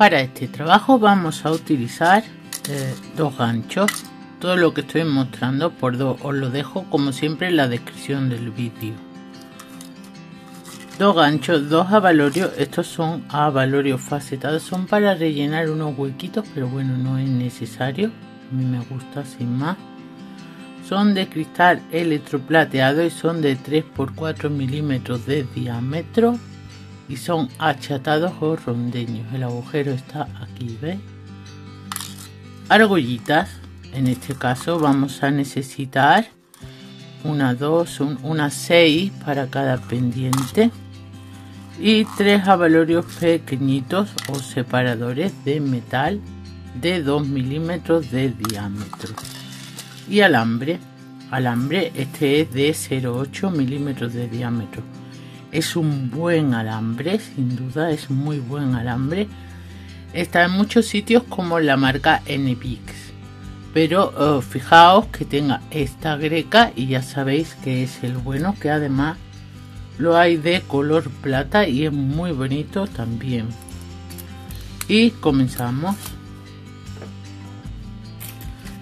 Para este trabajo vamos a utilizar eh, dos ganchos. Todo lo que estoy mostrando por dos os lo dejo como siempre en la descripción del vídeo. Dos ganchos, dos avalorios. Estos son avalorios facetados. Son para rellenar unos huequitos, pero bueno, no es necesario. A mí me gusta sin más. Son de cristal electroplateado y son de 3 por 4 milímetros de diámetro y son achatados o rondeños. El agujero está aquí. Argollitas. En este caso vamos a necesitar una, dos, una seis para cada pendiente y tres avalorios pequeñitos o separadores de metal de 2 milímetros de diámetro y alambre alambre este es de 0,8 milímetros de diámetro es un buen alambre, sin duda es muy buen alambre. Está en muchos sitios como la marca NPX. Pero eh, fijaos que tenga esta greca y ya sabéis que es el bueno, que además lo hay de color plata y es muy bonito también. Y comenzamos.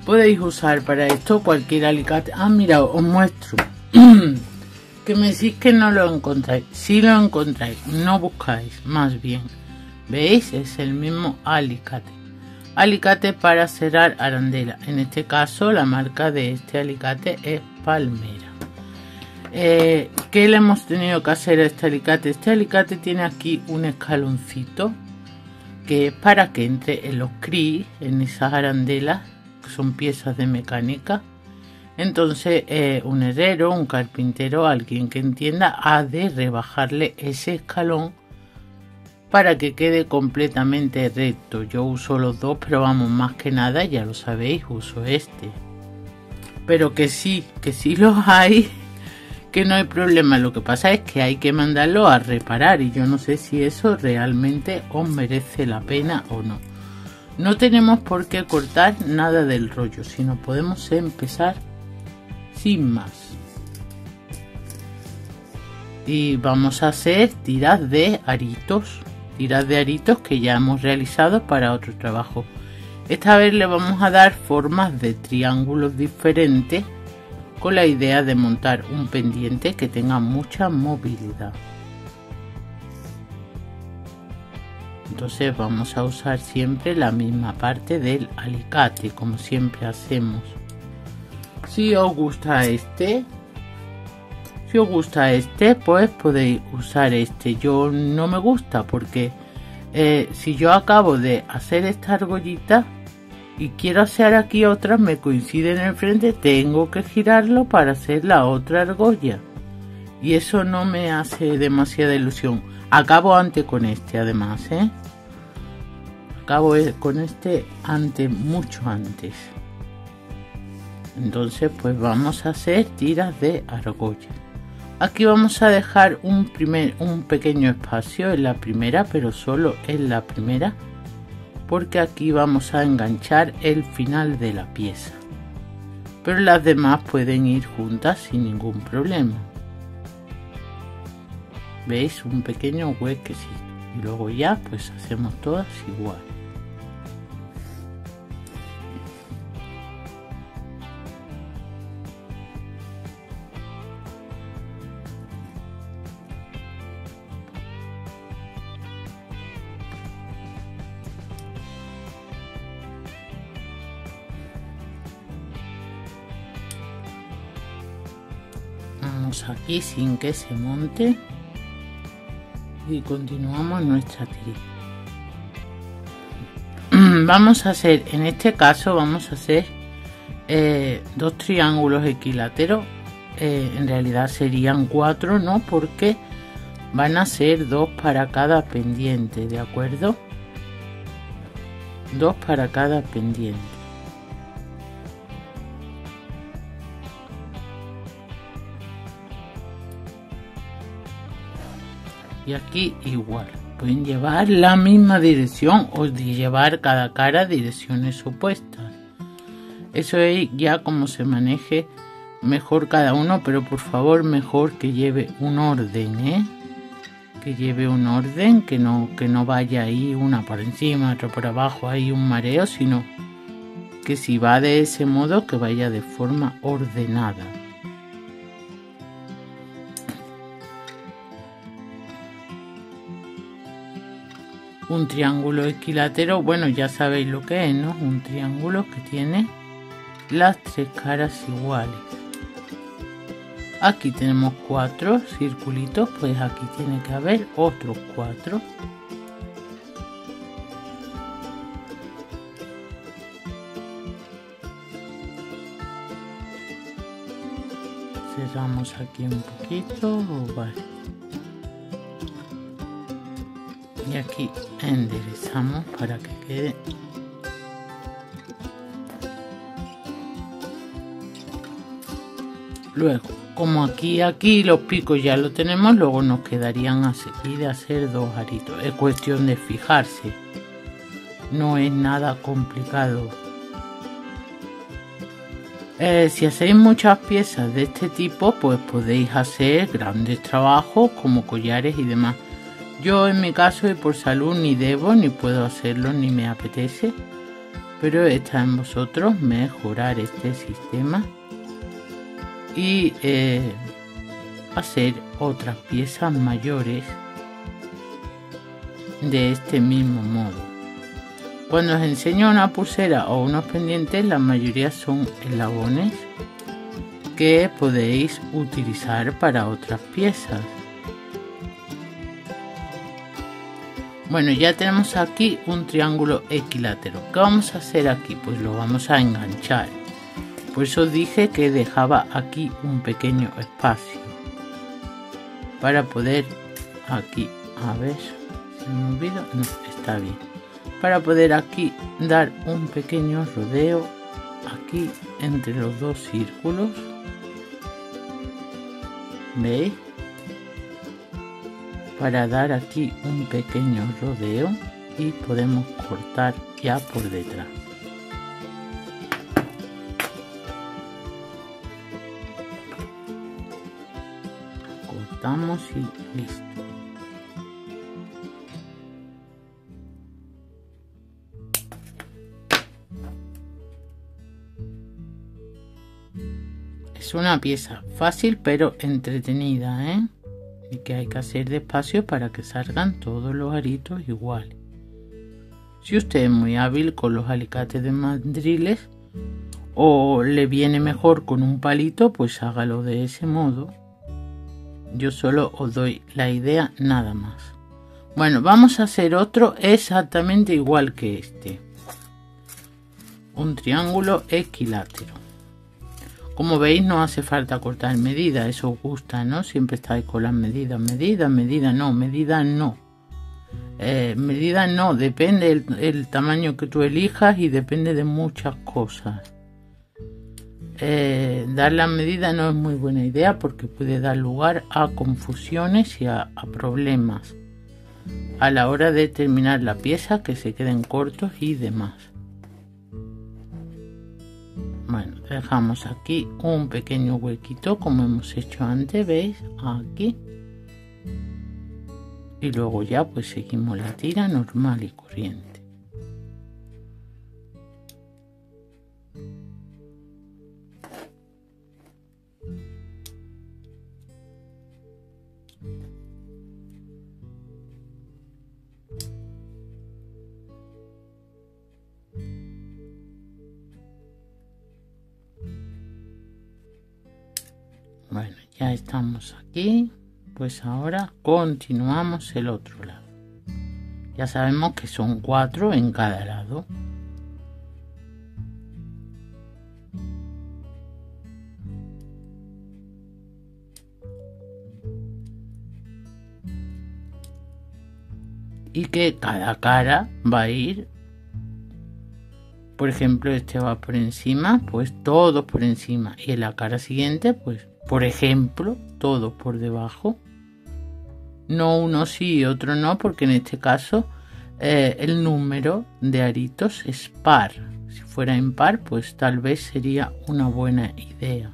Podéis usar para esto cualquier alicate. Ah, mira, os muestro. que me decís que no lo encontráis. Si lo encontráis, no buscáis, más bien. ¿Veis? Es el mismo alicate. Alicate para cerrar arandela. En este caso, la marca de este alicate es Palmera. Eh, ¿Qué le hemos tenido que hacer a este alicate? Este alicate tiene aquí un escaloncito que es para que entre en los cris, en esas arandelas, que son piezas de mecánica entonces, eh, un herrero, un carpintero, alguien que entienda, ha de rebajarle ese escalón para que quede completamente recto. Yo uso los dos, pero vamos, más que nada, ya lo sabéis, uso este. Pero que sí, que sí los hay, que no hay problema. Lo que pasa es que hay que mandarlo a reparar y yo no sé si eso realmente os merece la pena o no. No tenemos por qué cortar nada del rollo, sino podemos empezar sin más. Y vamos a hacer tiras de aritos tiras de aritos que ya hemos realizado para otro trabajo. Esta vez le vamos a dar formas de triángulos diferentes con la idea de montar un pendiente que tenga mucha movilidad. Entonces vamos a usar siempre la misma parte del alicate como siempre hacemos si os gusta este si os gusta este pues podéis usar este. Yo no me gusta porque eh, si yo acabo de hacer esta argollita y quiero hacer aquí otra me coincide en el frente tengo que girarlo para hacer la otra argolla. Y eso no me hace demasiada ilusión. Acabo antes con este además ¿eh? acabo con este antes mucho antes entonces pues vamos a hacer tiras de argolla. Aquí vamos a dejar un primer un pequeño espacio en la primera pero solo en la primera porque aquí vamos a enganchar el final de la pieza. Pero las demás pueden ir juntas sin ningún problema. Veis un pequeño huequecito. Y luego ya pues hacemos todas igual aquí sin que se monte. Y continuamos nuestra tirita vamos a hacer en este caso vamos a hacer eh, dos triángulos equiláteros. Eh, en realidad serían cuatro no porque van a ser dos para cada pendiente de acuerdo dos para cada pendiente y aquí igual pueden llevar la misma dirección o llevar cada cara direcciones opuestas eso es ya como se maneje mejor cada uno pero por favor mejor que lleve un orden ¿eh? que lleve un orden, que no, que no vaya ahí una por encima, otra por abajo, ahí un mareo, sino que si va de ese modo, que vaya de forma ordenada. Un triángulo equilátero, bueno, ya sabéis lo que es, ¿no? Un triángulo que tiene las tres caras iguales. Aquí tenemos cuatro circulitos, pues aquí tiene que haber otros cuatro. Cerramos aquí un poquito, vale. Aquí enderezamos para que quede Luego, como aquí aquí los picos ya lo tenemos, luego nos quedarían así de hacer dos aritos. Es cuestión de fijarse. No es nada complicado. Eh, si hacéis muchas piezas de este tipo, pues podéis hacer grandes trabajos como collares y demás. Yo en mi caso y por salud ni debo ni puedo hacerlo ni me apetece. Pero está en vosotros mejorar este sistema y eh, hacer otras piezas mayores de este mismo modo. Cuando os enseño una pulsera o unos pendientes, la mayoría son eslabones que podéis utilizar para otras piezas. Bueno, ya tenemos aquí un triángulo equilátero. ¿Qué vamos a hacer aquí? Pues lo vamos a enganchar. Por eso dije que dejaba aquí un pequeño espacio para poder aquí, a ver, se me olvidó, no, está bien. Para poder aquí dar un pequeño rodeo aquí entre los dos círculos. ¿Veis? Para dar aquí un pequeño rodeo y podemos cortar ya por detrás. y listo. Es una pieza fácil pero entretenida, ¿eh? Y que hay que hacer despacio para que salgan todos los aritos iguales. Si usted es muy hábil con los alicates de mandriles o le viene mejor con un palito, pues hágalo de ese modo. Yo solo os doy la idea nada más. Bueno, vamos a hacer otro exactamente igual que este. Un triángulo equilátero. Como veis no hace falta cortar medida, eso os gusta, ¿no? Siempre estáis con las medidas, medida, medida, no, medida no. Eh, medida no, depende el, tamaño que tú elijas y depende de muchas cosas. Eh, dar la medida no es muy buena idea porque puede dar lugar a confusiones y a, problemas a la hora de terminar la pieza que se queden cortos y demás. Bueno, dejamos aquí un pequeño huequito como hemos hecho antes, ¿veis? Aquí. Y luego ya pues seguimos la tira normal y corriente. Ya estamos aquí. Pues ahora continuamos el otro lado. Ya sabemos que son cuatro en cada lado. Y que cada cara va a ir por ejemplo, este va por encima, pues todo por encima. Y en la cara siguiente, pues por ejemplo, todo por debajo. No uno sí y otro no, porque en este caso eh, el número de aritos es par. Si fuera impar, pues tal vez sería una buena idea.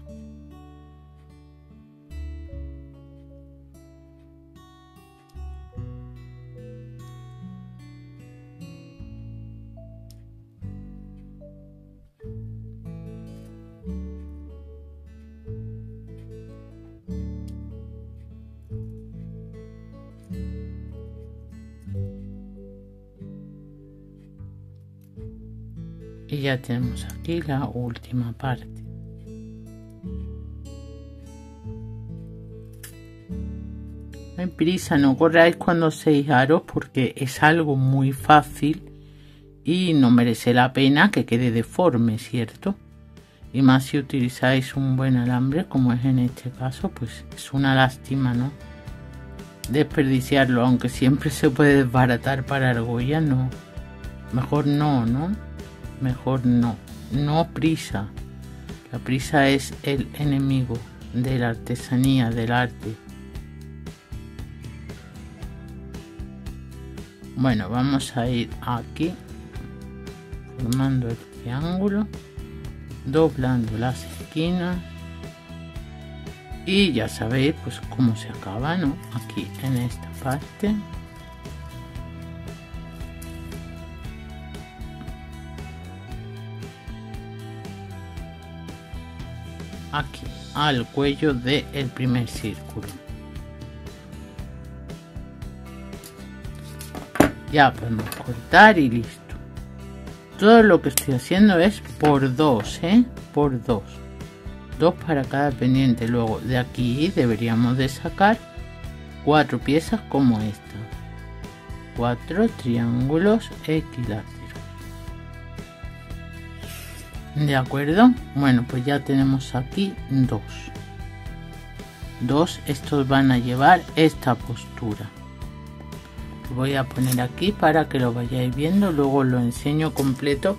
Ya tenemos aquí la última parte. No hay prisa no corráis cuando seis aros porque es algo muy fácil y no merece la pena que quede deforme cierto y más si utilizáis un buen alambre como es en este caso pues es una lástima no desperdiciarlo aunque siempre se puede desbaratar para argolla no. Mejor no no mejor no. No prisa. La prisa es el enemigo de la artesanía del arte. Bueno vamos a ir aquí formando el triángulo doblando las esquinas. Y ya sabéis pues cómo se acaba no aquí en esta parte al cuello del el primer círculo. Ya podemos cortar y listo. Todo lo que estoy haciendo es por dos ¿eh? por dos. Dos para cada pendiente. Luego de aquí deberíamos de sacar cuatro piezas como esta. Cuatro triángulos equiláteros de acuerdo bueno pues ya tenemos aquí dos. Dos estos van a llevar esta postura. Voy a poner aquí para que lo vayáis viendo luego lo enseño completo.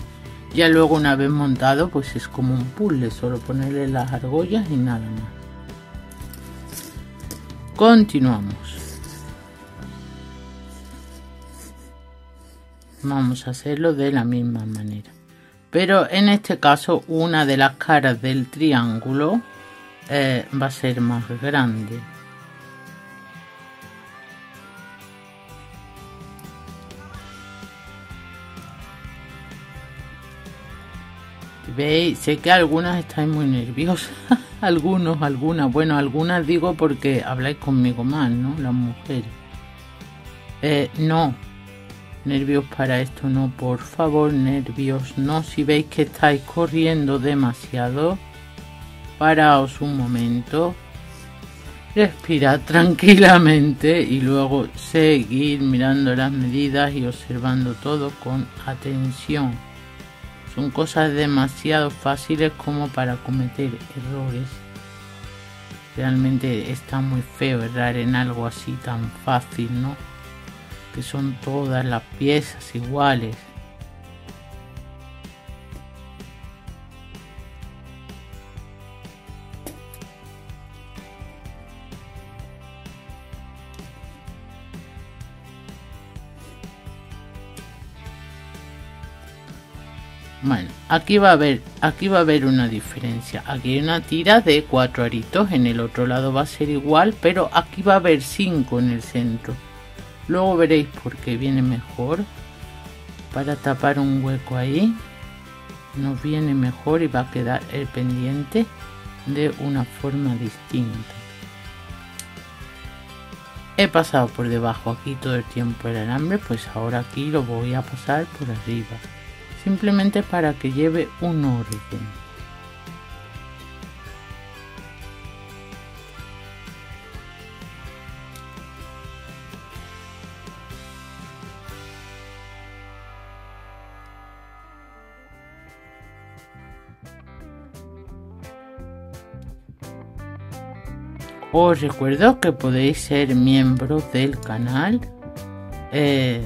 Ya luego una vez montado pues es como un puzzle solo ponerle las argollas y nada más. Continuamos. Vamos a hacerlo de la misma manera pero en este caso una de las caras del triángulo eh, va a ser más grande veis, sé que algunas estáis muy nerviosas, algunos, algunas, bueno, algunas digo porque habláis conmigo más, ¿no? Las mujeres. Eh, no, nervios para esto no, por favor, nervios no. Si veis que estáis corriendo demasiado, paraos un momento, respirad tranquilamente y luego seguir mirando las medidas y observando todo con atención. Son cosas demasiado fáciles como para cometer errores. Realmente está muy feo errar en algo así tan fácil, ¿no? Que son todas las piezas iguales. Bueno, aquí va a haber, aquí va a haber una diferencia. Aquí hay una tira de cuatro aritos, en el otro lado va a ser igual, pero aquí va a haber cinco en el centro. Luego veréis por qué viene mejor. Para tapar un hueco ahí, nos viene mejor y va a quedar el pendiente de una forma distinta. He pasado por debajo aquí todo el tiempo el alambre, pues ahora aquí lo voy a pasar por arriba simplemente para que lleve un orden. Os recuerdo que podéis ser miembros del canal eh,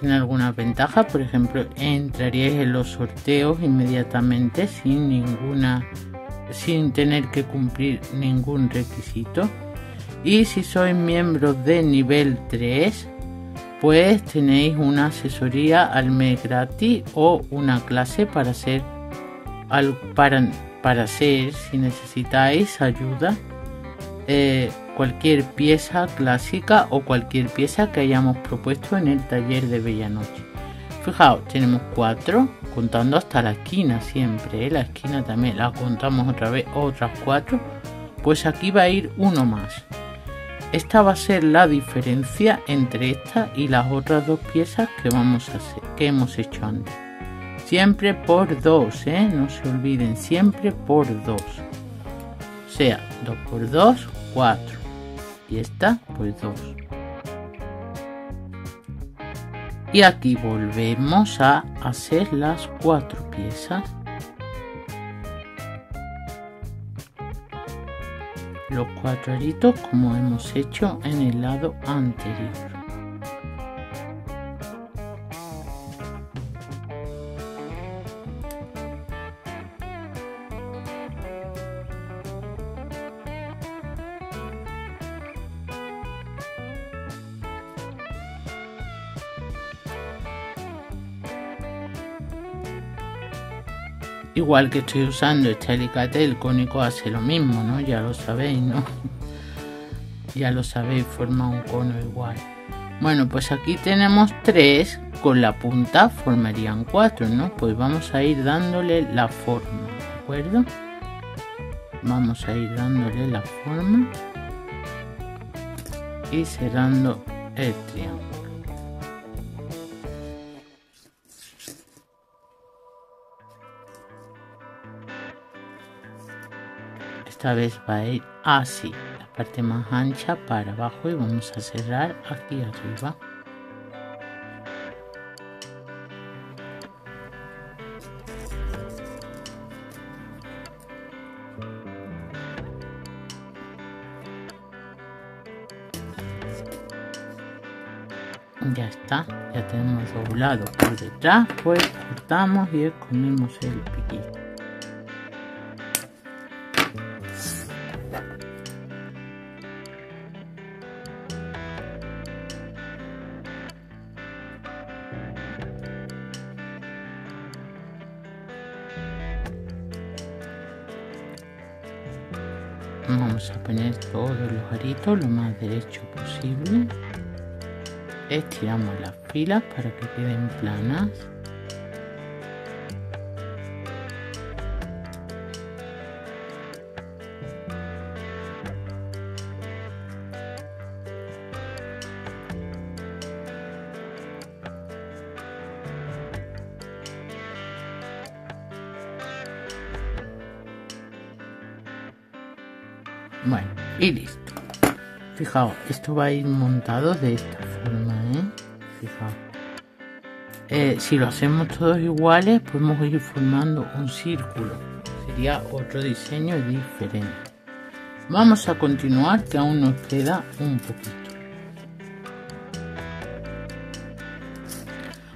tiene alguna ventaja, por ejemplo, entraríais en los sorteos inmediatamente sin ninguna sin tener que cumplir ningún requisito. Y si sois miembros de nivel 3, pues tenéis una asesoría al mes gratis o una clase para hacer para, para hacer si necesitáis ayuda eh, cualquier pieza clásica o cualquier pieza que hayamos propuesto en el taller de Bella Noche. Fijaos, tenemos cuatro, contando hasta la esquina siempre, ¿eh? la esquina también la contamos otra vez, otras cuatro, pues aquí va a ir uno más. Esta va a ser la diferencia entre esta y las otras dos piezas que vamos a hacer, que hemos hecho antes. Siempre por 2, ¿eh? No se olviden, siempre por 2. O sea, 2 por 2, 4. Y esta, pues 2. Y aquí volvemos a hacer las cuatro piezas. Los cuatro aritos como hemos hecho en el lado anterior. Igual que estoy usando este alicate, el cónico hace lo mismo, ¿no? Ya lo sabéis, ¿no? ya lo sabéis, forma un cono igual. Bueno, pues aquí tenemos tres, con la punta formarían cuatro, ¿no? Pues vamos a ir dándole la forma, ¿de acuerdo? Vamos a ir dándole la forma y cerrando el triángulo. Esta vez va a ir así. La parte más ancha para abajo y vamos a cerrar aquí arriba. Ya está ya tenemos doblado por detrás pues cortamos y escondemos el piquito lo más derecho posible. Estiramos las filas para que queden planas Esto va a ir montado de esta forma, ¿eh? Fijaos. Eh, si lo hacemos todos iguales, podemos ir formando un círculo. Sería otro diseño diferente. Vamos a continuar, que aún nos queda un poquito.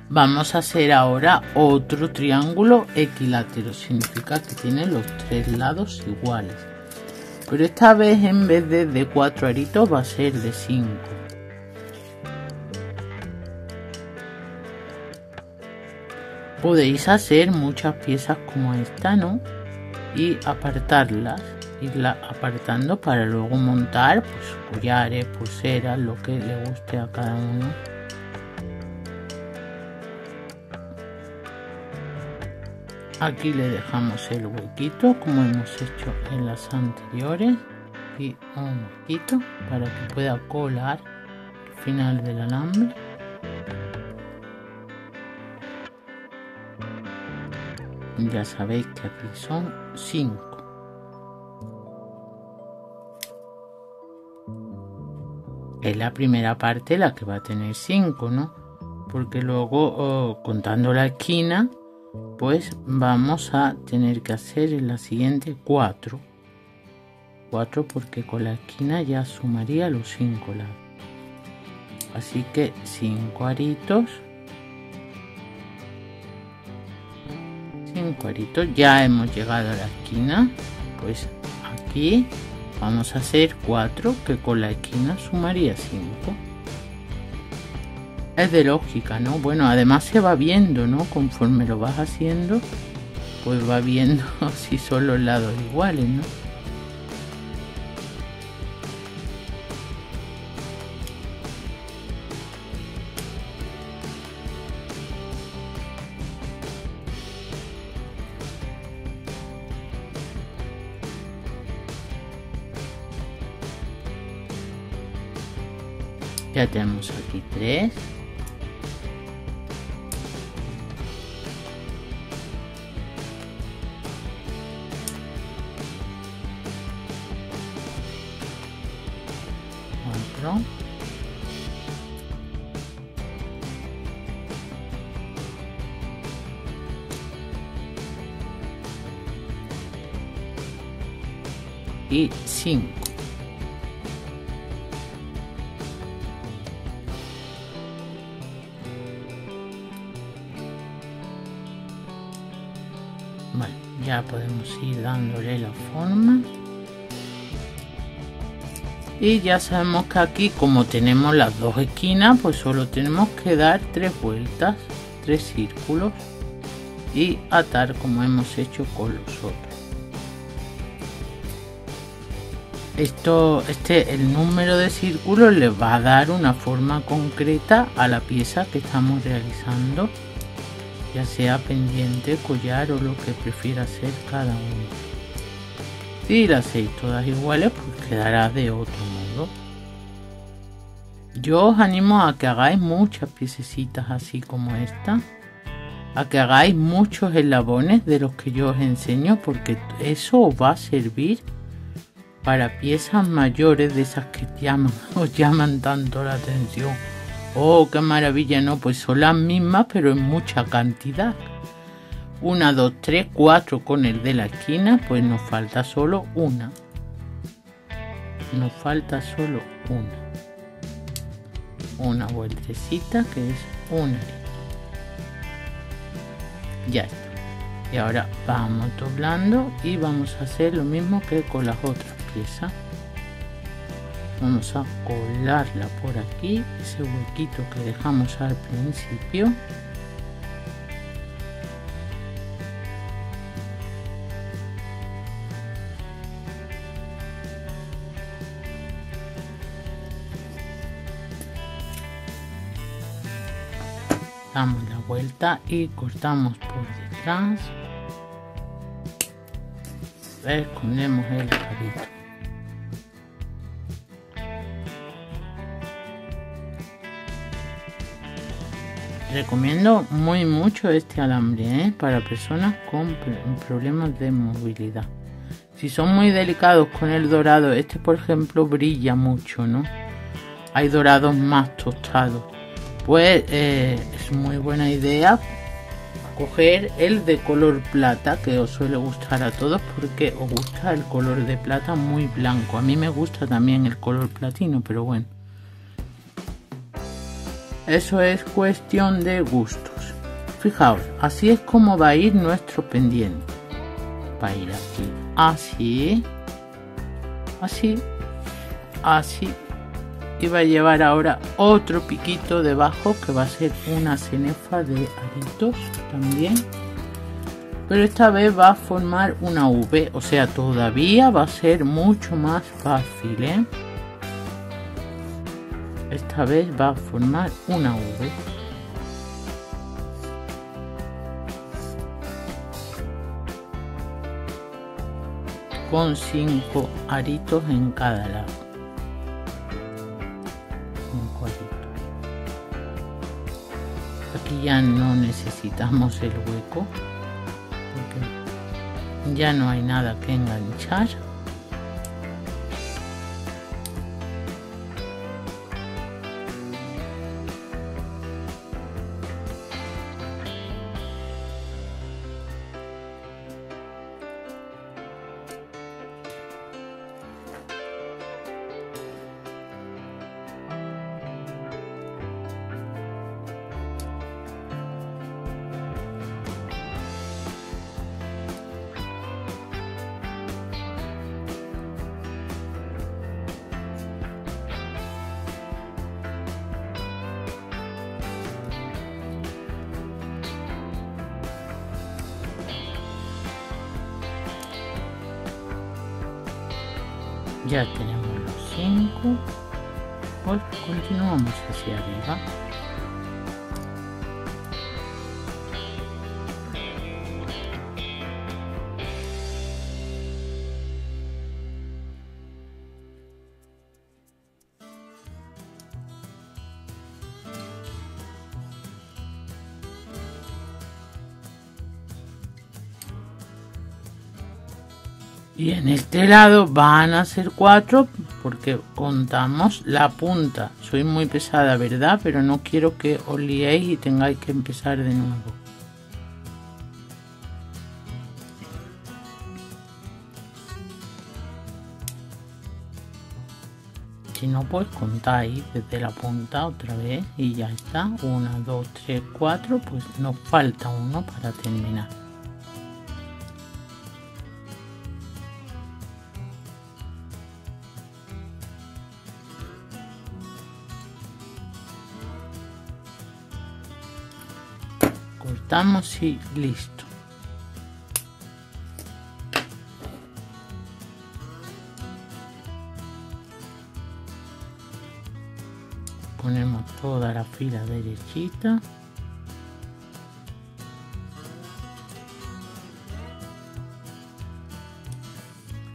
Vamos a hacer ahora otro triángulo equilátero. Significa que tiene los tres lados iguales pero esta vez en vez de de 4 aritos va a ser de 5 podéis hacer muchas piezas como esta no y apartarlas irla apartando para luego montar pues collares pulseras lo que le guste a cada uno aquí le dejamos el huequito como hemos hecho en las anteriores. Y un huequito para que pueda colar el final del alambre. Ya sabéis que aquí son 5 es la primera parte la que va a tener 5 no porque luego oh, contando la esquina pues vamos a tener que hacer en la siguiente 4 4 porque con la esquina ya sumaría los 5 lados. Así que 5 aritos. 5 aritos. Ya hemos llegado a la esquina. Pues aquí vamos a hacer 4 que con la esquina sumaría 5 es de lógica, ¿no? Bueno, además se va viendo, ¿no? Conforme lo vas haciendo, pues va viendo si son los lados iguales, ¿no? Ya tenemos aquí tres. 5. Bueno, ya podemos ir dándole la forma. Y ya sabemos que aquí, como tenemos las dos esquinas, pues solo tenemos que dar tres vueltas, tres círculos y atar como hemos hecho con los otros. Esto, este, el número de círculos le va a dar una forma concreta a la pieza que estamos realizando ya sea pendiente, collar o lo que prefiera hacer cada uno. Si las hacéis todas iguales, pues quedará de otro modo. Yo os animo a que hagáis muchas piececitas así como esta, a que hagáis muchos eslabones de los que yo os enseño, porque eso os va a servir para piezas mayores de esas que llaman, os llaman tanto la atención Oh, qué maravilla, no, pues son las mismas, pero en mucha cantidad. Una, dos, tres, cuatro con el de la esquina, pues nos falta solo una. Nos falta solo una. Una vueltecita que es una. Ya está. Y ahora vamos doblando y vamos a hacer lo mismo que con las otras piezas vamos a colarla por aquí ese huequito que dejamos al principio. Damos la vuelta y cortamos por detrás. Escondemos el cabito Recomiendo muy mucho este alambre ¿eh? para personas con problemas de movilidad. Si son muy delicados con el dorado, este por ejemplo brilla mucho, ¿no? Hay dorados más tostados. Pues eh, es muy buena idea coger el de color plata que os suele gustar a todos porque os gusta el color de plata muy blanco. A mí me gusta también el color platino, pero bueno. Eso es cuestión de gustos. Fijaos, así es como va a ir nuestro pendiente. Va a ir aquí, así, así, así. Y va a llevar ahora otro piquito debajo que va a ser una cenefa de aritos también. Pero esta vez va a formar una V, o sea, todavía va a ser mucho más fácil, ¿eh? Esta vez va a formar una V. Con cinco aritos en cada lado. Aquí ya no necesitamos el hueco porque ya no hay nada que enganchar. Ya tenemos los 5 pues continuamos hacia arriba Y en este lado van a ser cuatro porque contamos la punta. Soy muy pesada, ¿verdad? Pero no quiero que os liéis y tengáis que empezar de nuevo. si no pues contáis desde la punta otra vez y ya está 1 2 3 4 pues nos falta uno para terminar cortamos y listo. Ponemos toda la fila derechita.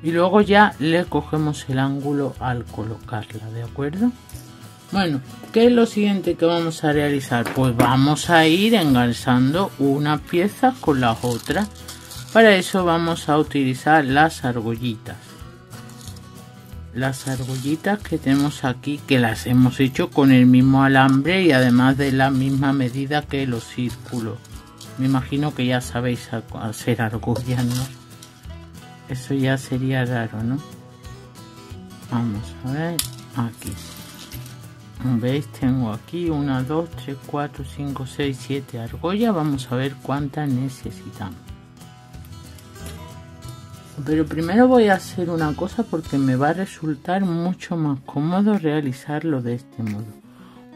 Y luego ya le cogemos el ángulo al colocarla de acuerdo bueno ¿qué es lo siguiente que vamos a realizar? pues vamos a ir engarzando una pieza con las otras. Para eso vamos a utilizar las argollitas. Las argollitas que tenemos aquí que las hemos hecho con el mismo alambre y además de la misma medida que los círculos. Me imagino que ya sabéis hacer argollas no eso ya sería raro no vamos a ver aquí veis tengo aquí 1 2 3 4 5 6 7 argollas vamos a ver cuántas necesitamos pero primero voy a hacer una cosa porque me va a resultar mucho más cómodo realizarlo de este modo.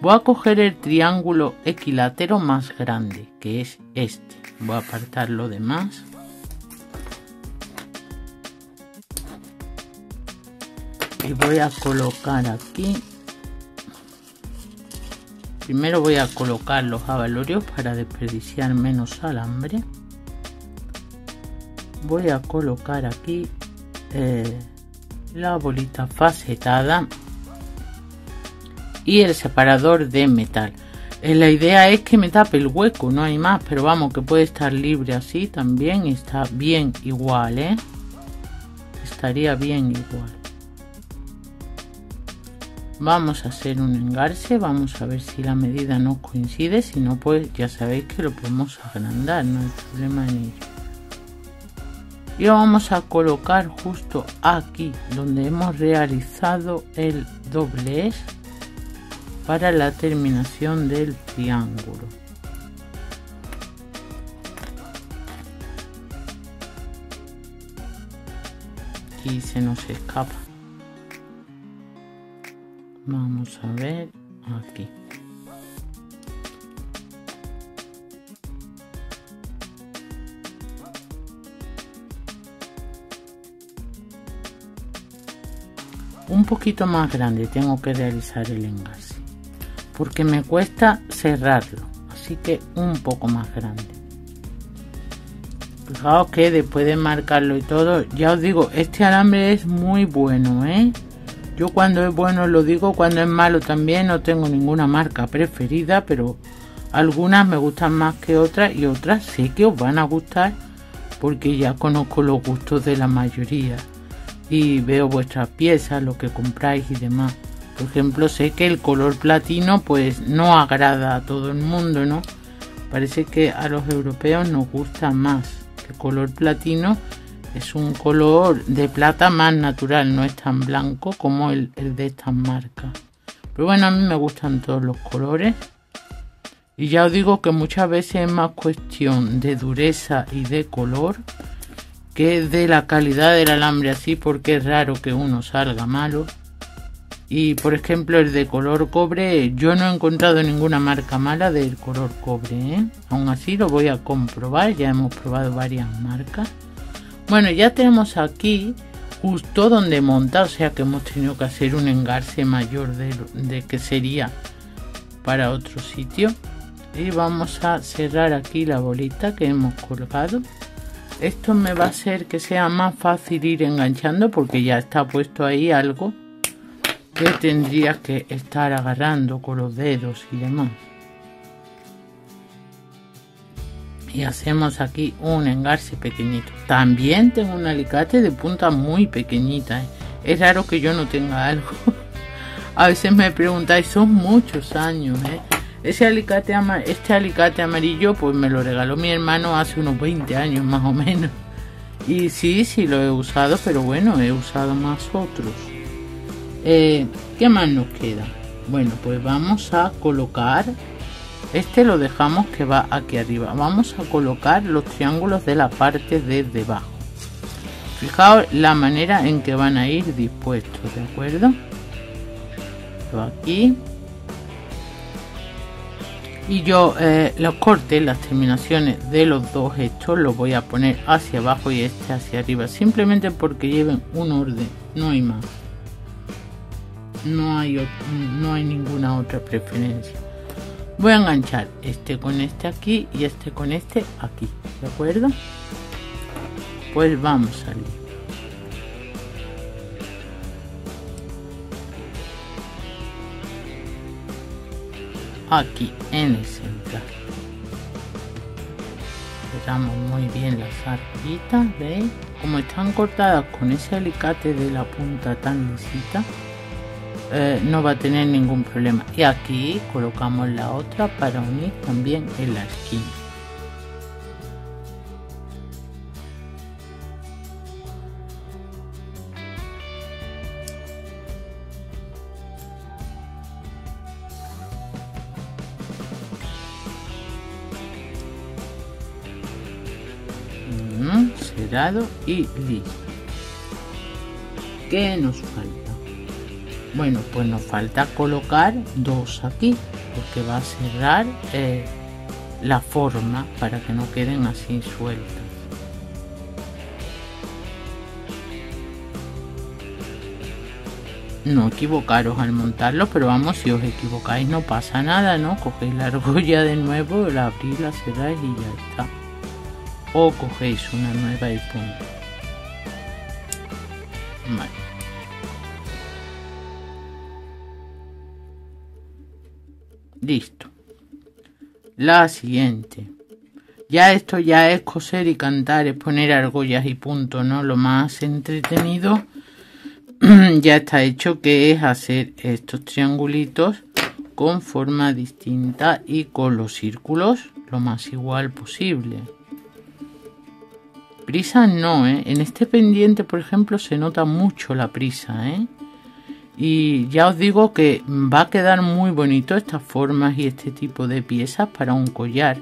Voy a coger el triángulo equilátero más grande, que es este. Voy a apartar lo demás. Y voy a colocar aquí. Primero voy a colocar los abalorios para desperdiciar menos alambre. Voy a colocar aquí eh, la bolita facetada y el separador de metal. Eh, la idea es que me tape el hueco no hay más pero vamos que puede estar libre así también está bien igual ¿eh? estaría bien igual vamos a hacer un engarce vamos a ver si la medida no coincide si no pues ya sabéis que lo podemos agrandar no hay problema en ello. Y vamos a colocar justo aquí donde hemos realizado el doblez para la terminación del triángulo. Y se nos escapa vamos a ver aquí un poquito más grande tengo que realizar el engarce porque me cuesta cerrarlo así que un poco más grande fijaos que después de marcarlo y todo ya os digo este alambre es muy bueno ¿eh? Yo cuando es bueno lo digo cuando es malo también no tengo ninguna marca preferida pero algunas me gustan más que otras y otras sé que os van a gustar porque ya conozco los gustos de la mayoría y veo vuestras piezas, lo que compráis y demás. Por ejemplo, sé que el color platino pues no agrada a todo el mundo, ¿no? Parece que a los europeos nos gusta más. El color platino es un color de plata más natural, no es tan blanco como el, de estas marcas. Pero bueno, a mí me gustan todos los colores. Y ya os digo que muchas veces es más cuestión de dureza y de color que de la calidad del alambre así porque es raro que uno salga malo y por ejemplo el de color cobre yo no he encontrado ninguna marca mala del color cobre ¿eh? aún así lo voy a comprobar ya hemos probado varias marcas bueno ya tenemos aquí justo donde monta o sea que hemos tenido que hacer un engarce mayor de, de que sería para otro sitio. Y vamos a cerrar aquí la bolita que hemos colgado. Esto me va a hacer que sea más fácil ir enganchando porque ya está puesto ahí algo que tendría que estar agarrando con los dedos y demás y hacemos aquí un engarce pequeñito también tengo un alicate de punta muy pequeñita ¿eh? es raro que yo no tenga algo. A veces me preguntáis, son muchos años, ¿eh? Ese alicate este alicate amarillo, pues me lo regaló mi hermano hace unos 20 años más o menos. Y sí, sí lo he usado, pero bueno, he usado más otros. Eh, ¿Qué más nos queda? Bueno, pues vamos a colocar este lo dejamos que va aquí arriba. Vamos a colocar los triángulos de la parte de debajo. Fijaos la manera en que van a ir dispuestos de acuerdo aquí. Y yo eh, los cortes las terminaciones de los dos estos los voy a poner hacia abajo y este hacia arriba simplemente porque lleven un orden no hay más. No hay, no hay ninguna otra preferencia voy a enganchar este con este aquí y este con este aquí de acuerdo pues vamos a salir. Aquí en el central. Cerramos muy bien las argollitas veis como están cortadas con ese alicate de la punta tan lisita eh, no va a tener ningún problema. Y aquí colocamos la otra para unir también la esquina mm, cerrado y listo. ¿qué nos falta? Bueno pues nos falta colocar dos aquí porque va a cerrar eh, la forma para que no queden así sueltas. No equivocaros al montarlo pero vamos si os equivocáis no pasa nada no cogéis la argolla de nuevo la abrís la cerráis y ya está. O cogéis una nueva y punto. Vale Listo. La siguiente. Ya esto ya es coser y cantar, es poner argollas y punto, ¿no? Lo más entretenido ya está hecho que es hacer estos triangulitos con forma distinta y con los círculos lo más igual posible. Prisa no, ¿eh? En este pendiente, por ejemplo, se nota mucho la prisa, ¿eh? Y ya os digo que va a quedar muy bonito estas formas y este tipo de piezas para un collar.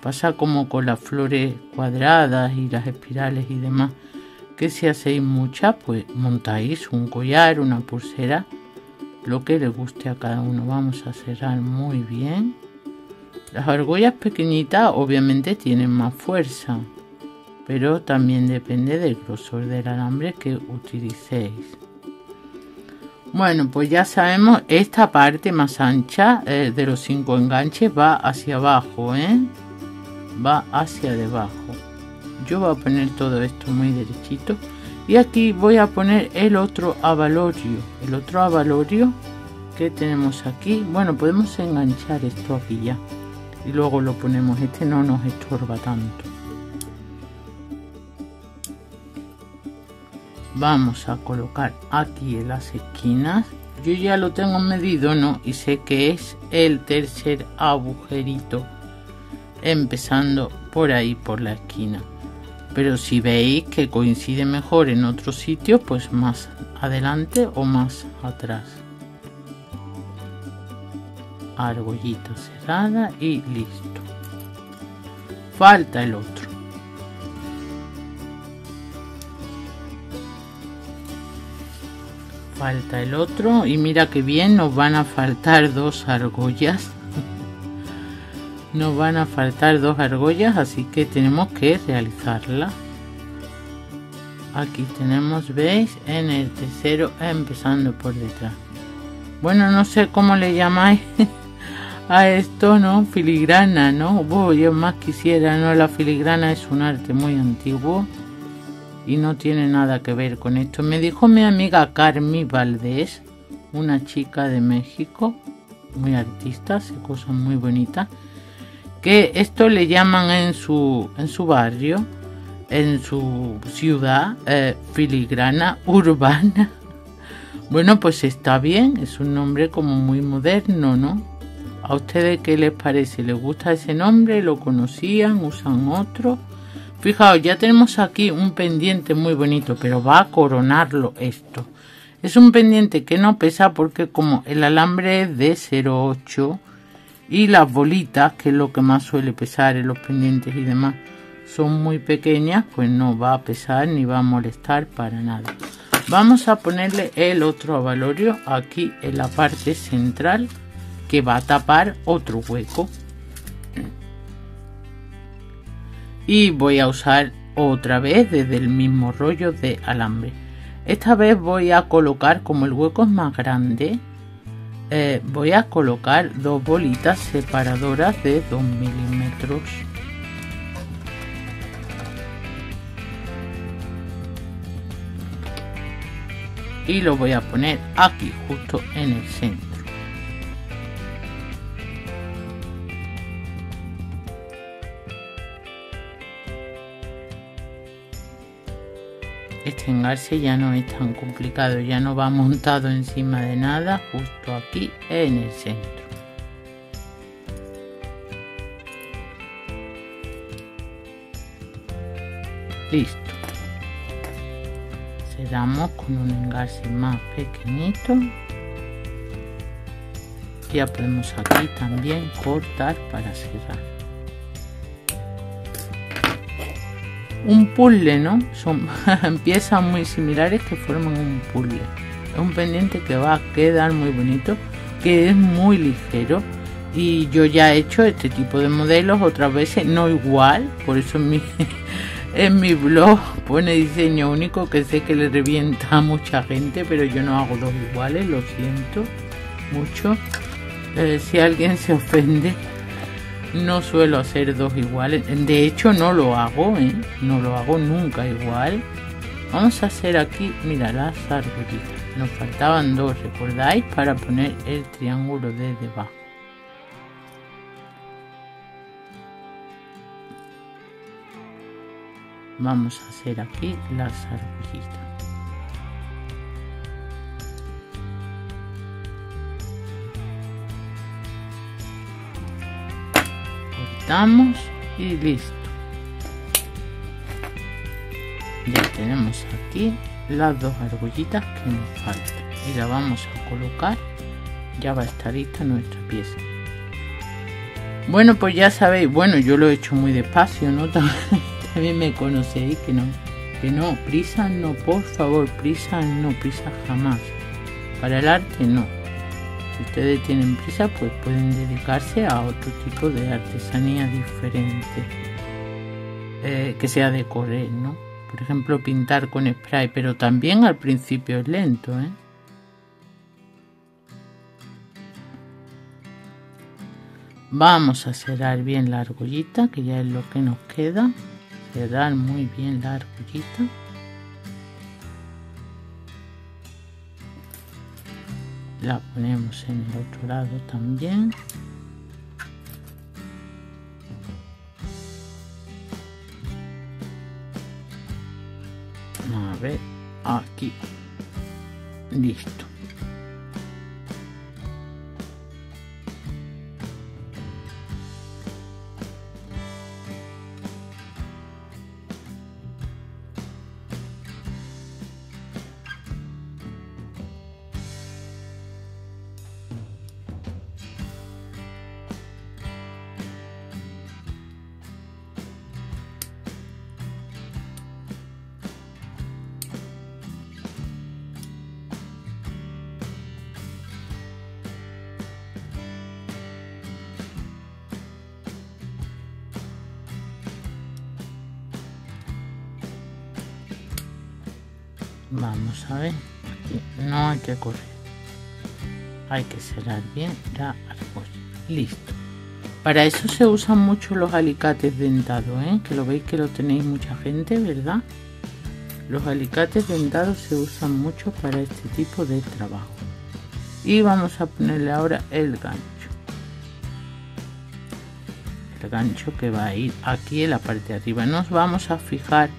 Pasa como con las flores cuadradas y las espirales y demás. Que si hacéis muchas pues montáis un collar una pulsera lo que le guste a cada uno. Vamos a cerrar muy bien. Las argollas pequeñitas obviamente tienen más fuerza pero también depende del grosor del alambre que utilicéis bueno, pues ya sabemos, esta parte más ancha eh, de los cinco enganches va hacia abajo, ¿eh? Va hacia debajo. Yo voy a poner todo esto muy derechito. Y aquí voy a poner el otro avalorio. El otro avalorio que tenemos aquí. Bueno, podemos enganchar esto aquí ya. Y luego lo ponemos. Este no nos estorba tanto. Vamos a colocar aquí en las esquinas. Yo ya lo tengo medido no y sé que es el tercer agujerito empezando por ahí por la esquina. Pero si veis que coincide mejor en otro sitio pues más adelante o más atrás. Argollita cerrada y listo. Falta el otro falta el otro. Y mira que bien nos van a faltar dos argollas. Nos van a faltar dos argollas así que tenemos que realizarla. Aquí tenemos veis en el tercero empezando por detrás. Bueno no sé cómo le llamáis a esto no filigrana no yo más quisiera no la filigrana es un arte muy antiguo y no tiene nada que ver con esto. Me dijo mi amiga Carmi Valdés, una chica de México, muy artista, hace cosas muy bonitas, que esto le llaman en su, en su barrio, en su ciudad, eh, filigrana urbana. Bueno, pues está bien, es un nombre como muy moderno, ¿no? ¿A ustedes qué les parece? ¿Les gusta ese nombre? ¿Lo conocían? ¿Usan otro? Fijaos, ya tenemos aquí un pendiente muy bonito, pero va a coronarlo esto. Es un pendiente que no pesa porque como el alambre es de 0,8 y las bolitas, que es lo que más suele pesar en los pendientes y demás, son muy pequeñas, pues no va a pesar ni va a molestar para nada. Vamos a ponerle el otro avalorio aquí en la parte central que va a tapar otro hueco. Y voy a usar otra vez desde el mismo rollo de alambre. Esta vez voy a colocar, como el hueco es más grande, eh, voy a colocar dos bolitas separadoras de 2 milímetros y lo voy a poner aquí justo en el centro engarce ya no es tan complicado ya no va montado encima de nada justo aquí en el centro. Listo. Cerramos con un engarce más pequeñito. Ya podemos aquí también cortar para cerrar un puzzle no son piezas muy similares que forman un puzzle. Es un pendiente que va a quedar muy bonito que es muy ligero. Y yo ya he hecho este tipo de modelos otras veces no igual por eso mi en mi blog pone diseño único que sé que le revienta a mucha gente, pero yo no hago dos iguales, lo siento mucho. Eh, si alguien se ofende, no suelo hacer dos iguales. De hecho, no lo hago, ¿eh? no lo hago nunca igual. Vamos a hacer aquí, mira, las argollitas. Nos faltaban dos, ¿recordáis? Para poner el triángulo de debajo. vamos a hacer aquí las argollitas y listo. Ya tenemos aquí las dos argollitas que nos faltan. Y la vamos a colocar. Ya va a estar lista nuestra pieza. Bueno pues ya sabéis bueno yo lo he hecho muy despacio no también me conocéis que no, que no, prisa no, por favor, prisa no, prisa jamás. Para el arte no. Si ustedes tienen prisa, pues pueden dedicarse a otro tipo de artesanía diferente. Eh, que sea de correr, ¿no? Por ejemplo, pintar con spray, pero también al principio es lento, ¿eh? Vamos a cerrar bien la argollita, que ya es lo que nos queda cerrar muy bien la argollita la ponemos en el otro lado también. A ver aquí. Listo que hay que cerrar bien la argolla. Listo. Para eso se usan mucho los alicates dentados ¿eh? que lo veis que lo tenéis mucha gente verdad los alicates dentados se usan mucho para este tipo de trabajo. Y vamos a ponerle ahora el gancho. El gancho que va a ir aquí en la parte de arriba. Nos vamos a fijar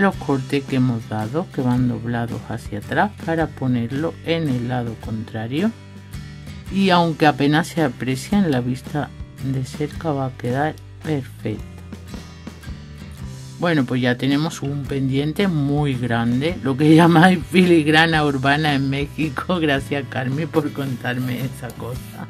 los cortes que hemos dado que van doblados hacia atrás para ponerlo en el lado contrario. Y aunque apenas se aprecia en la vista de cerca va a quedar perfecto. Bueno pues ya tenemos un pendiente muy grande lo que llamáis filigrana urbana en México. Gracias Carmen por contarme esa cosa.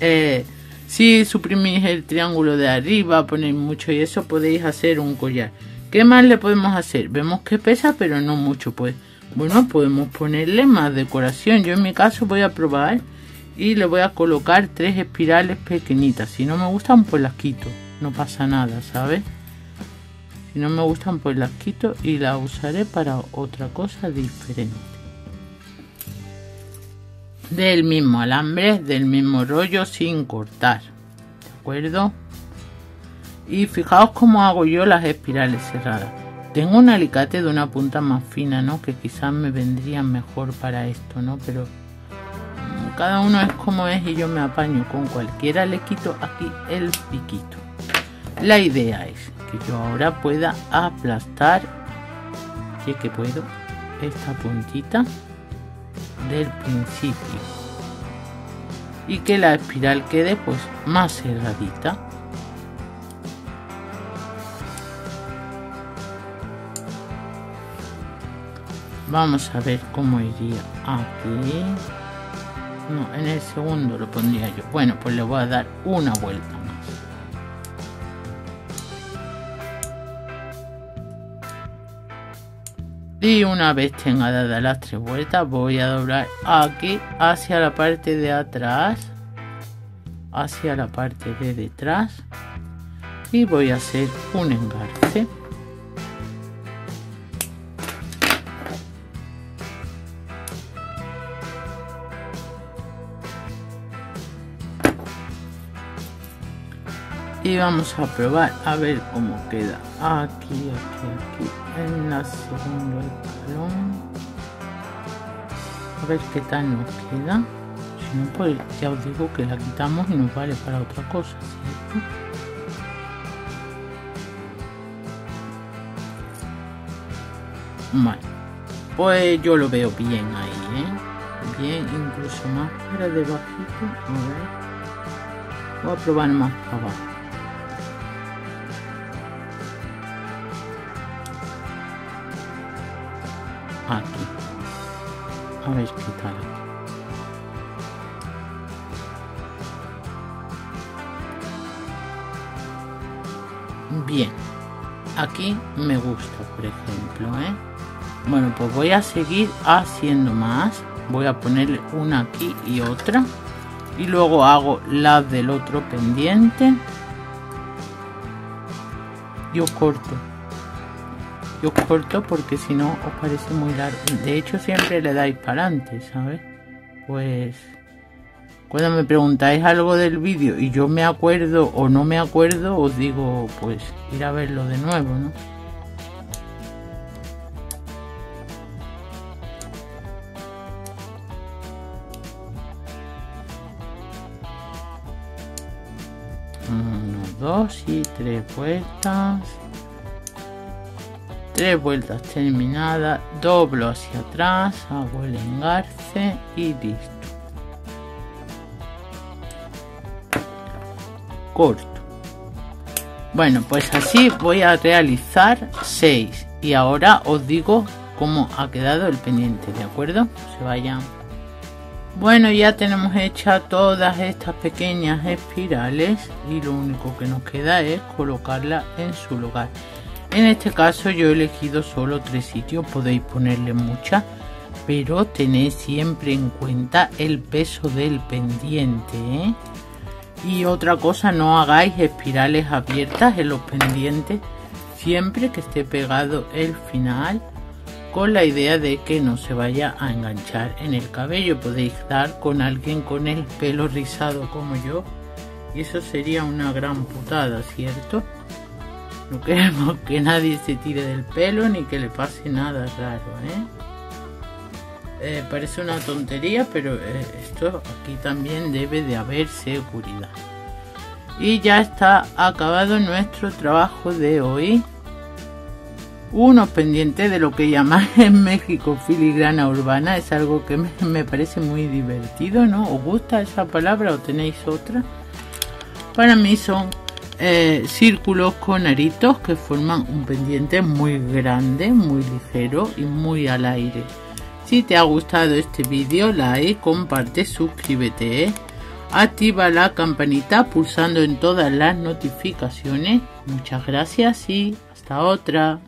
Eh, si suprimís el triángulo de arriba ponéis mucho y eso podéis hacer un collar ¿Qué más le podemos hacer? Vemos que pesa, pero no mucho, pues. Bueno, podemos ponerle más decoración. Yo en mi caso voy a probar y le voy a colocar tres espirales pequeñitas. Si no me gustan, pues las quito. No pasa nada, ¿sabes? Si no me gustan, pues las quito y las usaré para otra cosa diferente. Del mismo alambre, del mismo rollo, sin cortar. ¿De acuerdo? Y fijaos cómo hago yo las espirales cerradas. Tengo un alicate de una punta más fina, ¿no? Que quizás me vendría mejor para esto, ¿no? Pero cada uno es como es y yo me apaño con cualquiera. Le quito aquí el piquito. La idea es que yo ahora pueda aplastar, si que puedo, esta puntita del principio. Y que la espiral quede pues más cerradita. Vamos a ver cómo iría aquí. No, en el segundo lo pondría yo. Bueno, pues le voy a dar una vuelta más. Y una vez tenga dadas las tres vueltas, voy a doblar aquí hacia la parte de atrás. Hacia la parte de detrás. Y voy a hacer un engarce. Y vamos a probar a ver cómo queda aquí, aquí, aquí en la segunda escalón a ver qué tal nos queda si no pues ya os digo que la quitamos y nos vale para otra cosa ¿cierto? Pues yo lo veo bien ahí, ¿eh? Bien, incluso más para debajito. A ver. Voy a probar más abajo. Bien. Aquí me gusta por ejemplo ¿eh? bueno pues voy a seguir haciendo más. Voy a ponerle una aquí y otra. Y luego hago la del otro pendiente. Yo corto yo corto porque si no os parece muy largo. De hecho siempre le dais para adelante, ¿sabes? Pues cuando me preguntáis algo del vídeo y yo me acuerdo o no me acuerdo, os digo pues ir a verlo de nuevo, ¿no? Uno, dos y tres vueltas tres vueltas terminadas doblo hacia atrás hago el engarce y listo. Corto. Bueno pues así voy a realizar 6 y ahora os digo cómo ha quedado el pendiente de acuerdo se vayan bueno ya tenemos hechas todas estas pequeñas espirales y lo único que nos queda es colocarla en su lugar en este caso yo he elegido solo tres sitios, podéis ponerle muchas, pero tenéis siempre en cuenta el peso del pendiente. ¿eh? Y otra cosa, no hagáis espirales abiertas en los pendientes siempre que esté pegado el final con la idea de que no se vaya a enganchar en el cabello. Podéis dar con alguien con el pelo rizado como yo y eso sería una gran putada, ¿cierto? No queremos que nadie se tire del pelo ni que le pase nada raro, ¿eh? eh parece una tontería, pero eh, esto aquí también debe de haber seguridad. Y ya está acabado nuestro trabajo de hoy. unos pendientes de lo que llaman en México filigrana urbana. Es algo que me, parece muy divertido, ¿no? ¿Os gusta esa palabra o tenéis otra? Para mí son eh, círculos con aritos que forman un pendiente muy grande, muy ligero y muy al aire. Si te ha gustado este vídeo, like, comparte, suscríbete. ¿eh? Activa la campanita pulsando en todas las notificaciones. Muchas gracias y hasta otra.